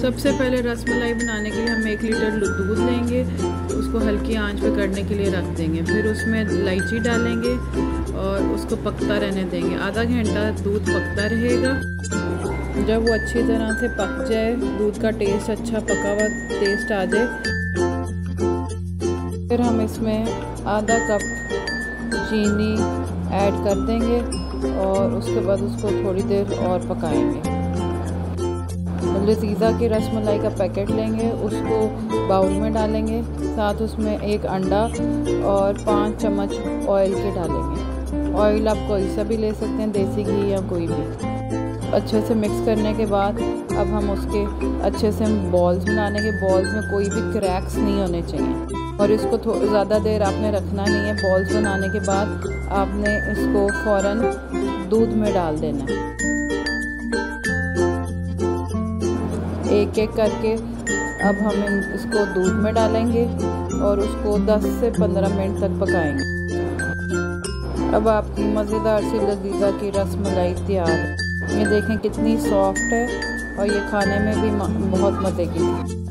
सबसे पहले रसमलाई बनाने के लिए हम एक लीटर दूध लेंगे, उसको हल्की आँच पे करने के लिए रख देंगे, फिर उसमें इलायची डालेंगे और उसको पकता रहने देंगे। आधा घंटा दूध पकता रहेगा। जब वो अच्छी तरह से पक जाए, दूध का टेस्ट अच्छा पका हुआ टेस्ट आ जाए, फिर हम इसमें आधा कप चीनी ऐड कर देंगे और उसके बाद उसको थोड़ी देर और पकाएँगे। लजीज़ा की रसमलाई का पैकेट लेंगे, उसको बाउल में डालेंगे, साथ उसमें एक अंडा और पाँच चम्मच ऑयल के डालेंगे। ऑयल आप कोई सा भी ले सकते हैं, देसी घी या कोई भी। अच्छे से मिक्स करने के बाद अब हम उसके अच्छे से बॉल्स बनाने के बॉल्स में कोई भी क्रैक्स नहीं होने चाहिए। और इसको ज़्यादा देर आपने रखना नहीं है। बॉल्स बनाने के बाद आपने इसको फ़ौर दूध में डाल देना एक एक करके अब हम इसको दूध में डालेंगे और उसको 10 से 15 मिनट तक पकाएँगे। अब आपकी मज़ेदार सी लजीजा की रस मलाई तैयार। है ये देखें कितनी सॉफ्ट है और ये खाने में भी बहुत मज़े की